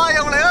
欢迎ง